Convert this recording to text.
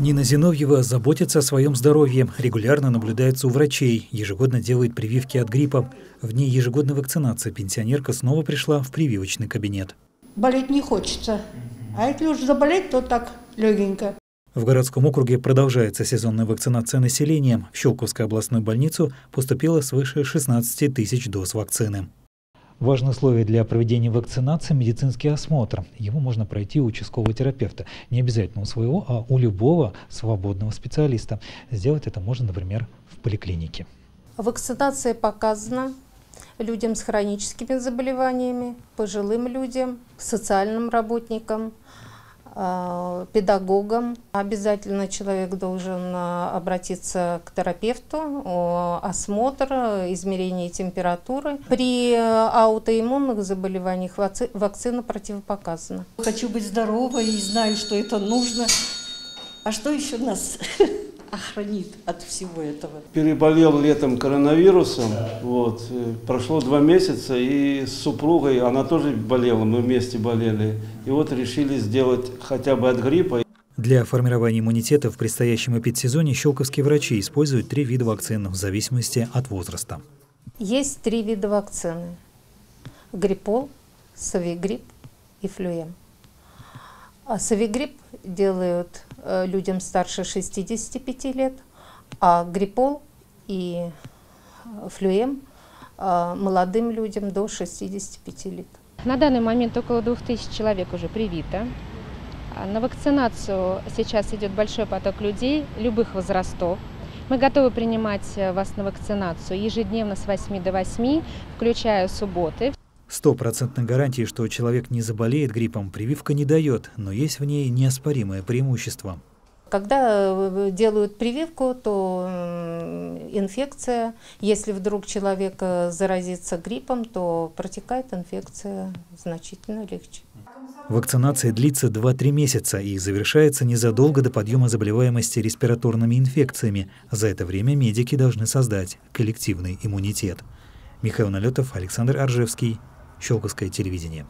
Нина Зиновьева заботится о своем здоровье, регулярно наблюдается у врачей, ежегодно делает прививки от гриппа. В дни ежегодной вакцинации пенсионерка снова пришла в прививочный кабинет. Болеть не хочется, а если уж заболеть, то так легенько. В городском округе продолжается сезонная вакцинация населения. В Щелковскую областную больницу поступило свыше 16 тысяч доз вакцины. Важное условие для проведения вакцинации – медицинский осмотр. Его можно пройти у участкового терапевта. Не обязательно у своего, а у любого свободного специалиста. Сделать это можно, например, в поликлинике. Вакцинация показана людям с хроническими заболеваниями, пожилым людям, социальным работникам – Э, педагогам. Обязательно человек должен э, обратиться к терапевту, осмотр, измерение температуры. При э, аутоиммунных заболеваниях вакцина противопоказана. Хочу быть здоровой и знаю, что это нужно. А что еще нас охранит от всего этого. Переболел летом коронавирусом, вот, э, прошло два месяца, и с супругой, она тоже болела, мы вместе болели, и вот решили сделать хотя бы от гриппа. Для формирования иммунитета в предстоящем эпидсезоне щелковские врачи используют три вида вакцин в зависимости от возраста. Есть три вида вакцины. Гриппол, Савигрипп и флюем. А Савигрипп делают людям старше 65 лет, а гриппол и флюем э, молодым людям до 65 лет. На данный момент около 2000 человек уже привито. А на вакцинацию сейчас идет большой поток людей любых возрастов. Мы готовы принимать э, вас на вакцинацию ежедневно с 8 до 8, включая субботы. Стопроцентной гарантии, что человек не заболеет гриппом, прививка не дает, но есть в ней неоспоримое преимущество. Когда э, делают прививку, то инфекция, если вдруг человек э, заразится гриппом, то протекает инфекция значительно легче. Вакцинация длится 2-3 месяца и завершается незадолго до подъема заболеваемости респираторными инфекциями. За это время медики должны создать коллективный иммунитет. Михаил Налетов, Александр Аржевский, Щелковское телевидение.